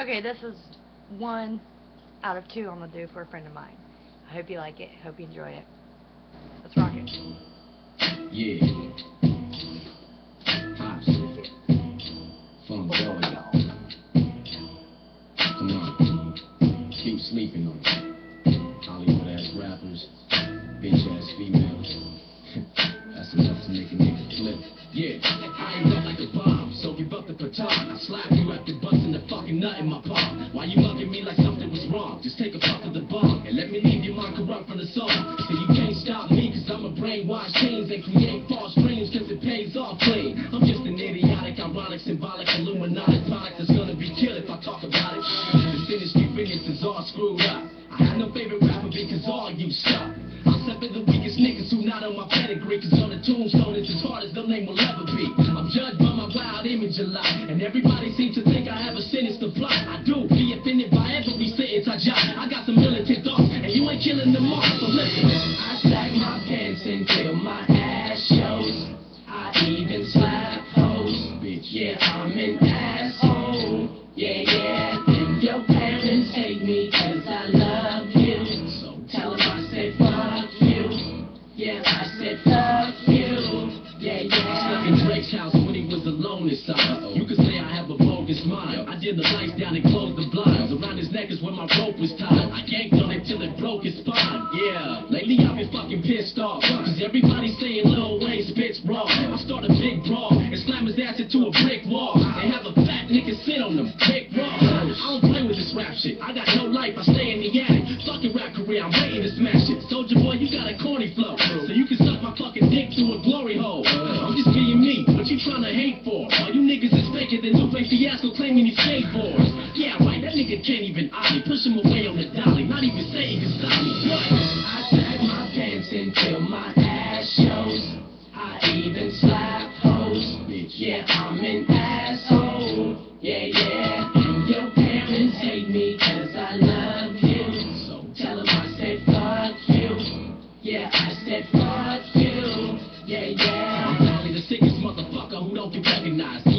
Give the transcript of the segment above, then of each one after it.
Okay, this is one out of two I'm gonna do for a friend of mine. I hope you like it. Hope you enjoy it. Let's rock it. Yeah. Boy, y'all. Come on. Keep sleeping on it. Hollywood ass rappers, bitch ass females. That's enough to make a nigga flip. Yeah, I ain't up like a bomb, so give up the baton. I slap you busting the fucking nut in my palm. Why you mugging me like something was wrong? Just take a puff of the bomb and let me leave your mind corrupt from the song. So you can't stop me, cause I'm a brainwash teens and create false dreams, cause it pays off clean. I'm just an idiotic, ironic, symbolic, Illuminati product that's gonna be killed if I talk about it. This industry business is all screwed up. I had no favorite rapper because all you suck. I separate the weakest niggas who not on my pedigree, cause on the tombstone it's as hard as the name will ever be. I'm judged by my wild image a lot, and everybody seems to all, so listen. I stack my pants until my ass shows. I even slap hoes, bitch. Yeah, I'm an asshole. Yeah, yeah. And your parents hate me 'cause I love you. So tell them I said fuck you. Yeah, I said fuck you. Yeah, yeah. Stuck in Drake's house when he was alone inside. You could say I have a bogus mind. I did the lights down and closed the blinds. Around his neck is where my rope was tied. I yanked on it till it broke his spine. Yeah, lately I've been fucking pissed off. Cause everybody's saying Lil Wayne spits raw. I start a big brawl and slam his ass into a brick wall. And have a fat nigga sit on them. big raw. I don't play with this rap shit. I got no life, I stay in the attic. Fucking rap career, I'm waiting to smash it. Fiasco claiming he skateboards. Yeah, right, that nigga can't even eye. Push him away on the dolly, not even say he can stop me. What? I sag my pants until my ass shows. I even slap hoes. Bitch, yeah, I'm an asshole. Yeah, yeah. And your parents hate me 'cause I love you. So tell them I said fuck you. Yeah, I said fuck you. Yeah, yeah. I'm probably the sickest motherfucker who don't get recognized.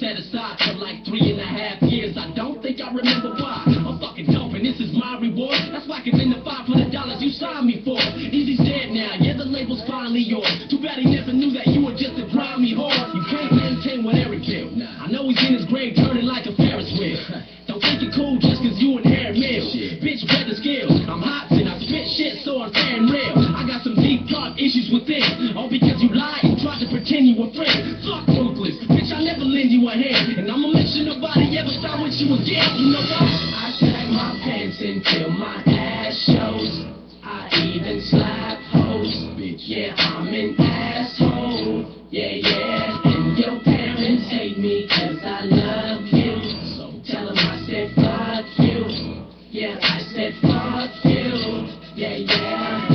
Set aside for like three and a half years. I don't think I remember why. I'm fucking dope and this is my reward. That's why I can win the five hundred dollars you signed me for. Eazy's dead now, yeah, the label's finally yours. Too my ass shows. I even slap hoes. Bitch. Yeah, I'm an asshole. Yeah, yeah. And your parents hate me cause I love you. So tell them I said fuck you. Yeah, I said fuck you. Yeah, yeah.